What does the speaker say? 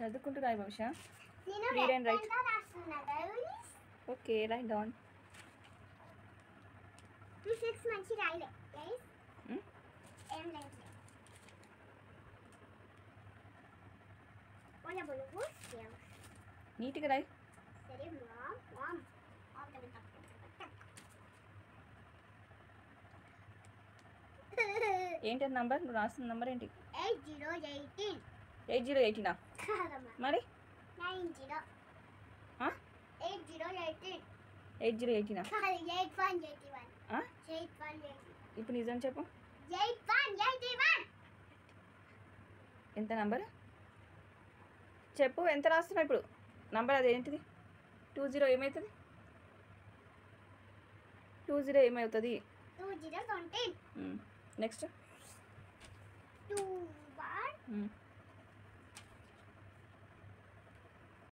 చదువుకుంటున్నా బహుశ. Read and write okay write down. Hmm? నీట్గా రైట్ ఏంటి నంబర్? నువ్వు రాస్తున్న నంబర్ ఏంటి? Eight zero eighteen. Eight zero ఎయిటీనా? మరి? ఎయిట్ జీరో ఎయిట్ ఇప్పుడు నిజం చెప్పు. ఎంత నంబర్? చెప్పు ఎంత రాస్తున్నావు ఇప్పుడు? నంబర్ అది ఏంటిది? టూ జీరో ఏమవుతుంది? టూ జీరో ఏమవుతుంది నెక్స్ట్. టూ